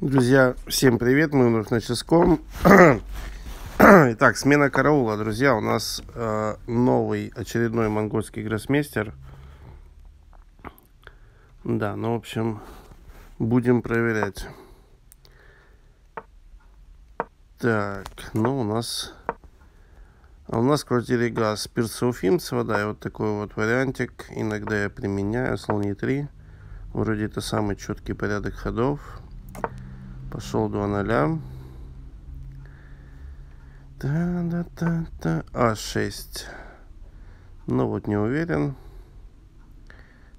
Друзья, всем привет, мы вновь на ческом. Итак, смена караула, друзья, у нас э, новый очередной монгольский гроссмейстер. Да, ну, в общем, будем проверять. Так, ну, у нас... А у нас в квартире газ перцеуфимцева, да, и вот такой вот вариантик. Иногда я применяю, слон 3 Вроде это самый четкий порядок ходов. Пошел 2 0. Да-да-да-да. А6. Ну вот не уверен.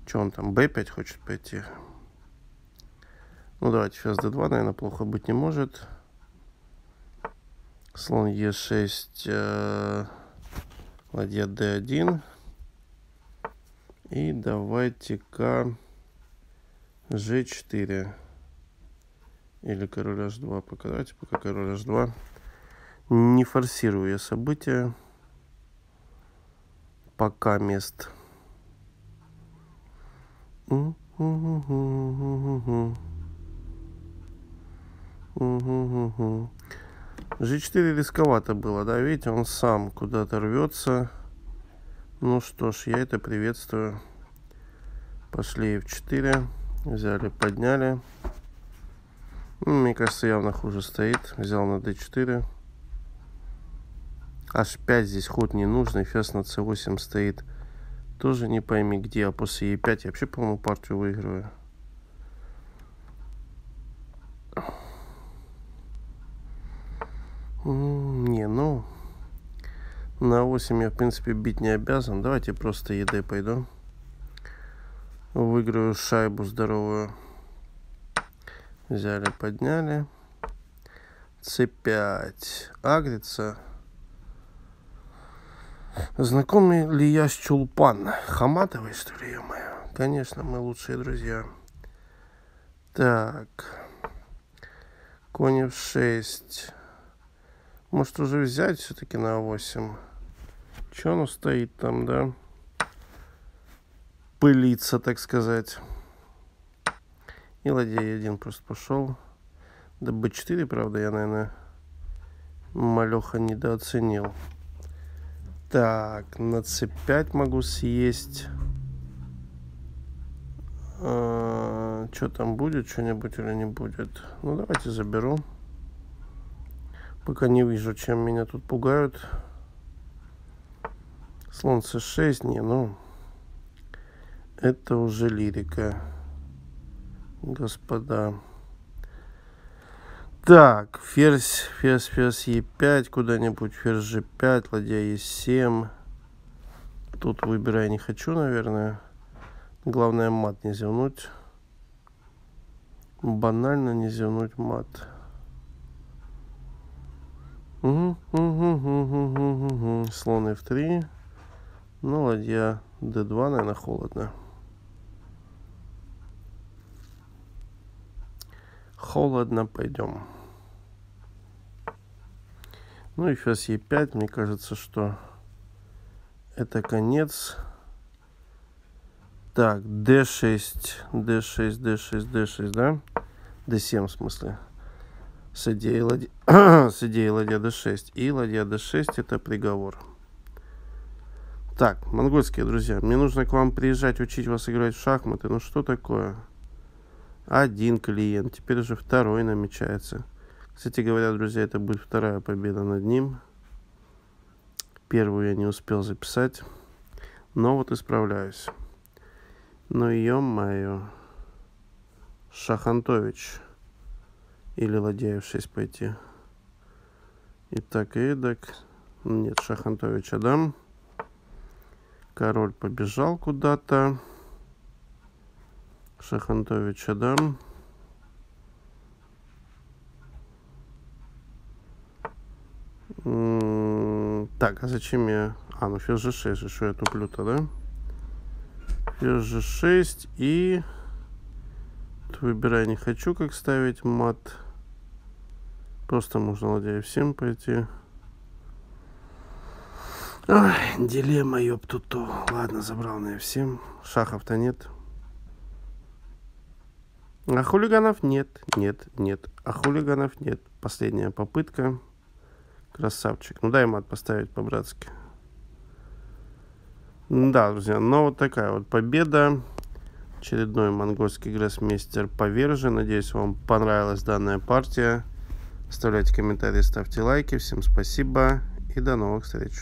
Что он там, Б5 хочет пойти? Ну давайте сейчас D2, наверное, плохо быть не может. Слон Е6, э, ладья D1. И давайте-ка G4. Или король h2. Пока давайте пока король h2. Не форсирую я события. Пока мест. G4 рисковато было, да, видите, он сам куда-то рвется. Ну что ж, я это приветствую. Пошли F4, взяли, подняли. Мне кажется, явно хуже стоит. Взял на d4. H5 здесь ход не нужный. Ферзь на c8 стоит. Тоже не пойми где. А после e5 я вообще, по-моему, партию выигрываю. Не, ну... На 8 я, в принципе, бить не обязан. Давайте просто ед пойду. Выиграю шайбу здоровую. Взяли, подняли. c5. Агрится. Знакомый ли я с Чулпан? Хаматовой, что ли, ё Конечно, мы лучшие друзья. Так. Конь f6. Может уже взять все-таки на 8. Че оно стоит там, да? Пылиться, так сказать. И ладья один просто пошел. До b4, правда, я, наверное, малеха недооценил. Так, на c5 могу съесть. А, что там будет, что-нибудь или не будет? Ну, давайте заберу. Пока не вижу, чем меня тут пугают. Слон c6, не, ну, это уже лирика господа. Так, ферзь, ферзь, ферзь Е5, куда-нибудь ферзь G5, ладья Е7. Тут выбирай не хочу, наверное. Главное мат не зевнуть. Банально не зевнуть мат. Угу, угу, угу, угу, угу. Слон F3. Ну, ладья D2, наверное, холодно. Холодно, пойдем. Ну и сейчас Е5, мне кажется, что это конец. Так, D6, D6, D6, D6, да? D7 в смысле. С идеей ладья, с идеей ладья D6. И ладья D6 это приговор. Так, монгольские друзья, мне нужно к вам приезжать, учить вас играть в шахматы. Ну что такое? Один клиент, теперь уже второй намечается. Кстати говоря, друзья, это будет вторая победа над ним. Первую я не успел записать, но вот исправляюсь. Ну, ё-моё. Шахантович. Или Ладяев 6 пойти. Итак, эдак. Нет, Шахантович Адам. Король побежал куда-то. Шахантович Адам. Так, а зачем я... А, ну ферзь g6, что я туплю-то, да? Ферзь g6 и... Выбирай не хочу, как ставить мат. Просто можно ладья f7 пойти. Ой, дилемма, ёптуту. Ладно, забрал на f7. Шахов-то нет. А хулиганов нет, нет, нет. А хулиганов нет. Последняя попытка. Красавчик. Ну дай мат поставить по-братски. Да, друзья, ну вот такая вот победа. Очередной монгольский гроссмейстер повержен. Надеюсь, вам понравилась данная партия. Оставляйте комментарии, ставьте лайки. Всем спасибо и до новых встреч.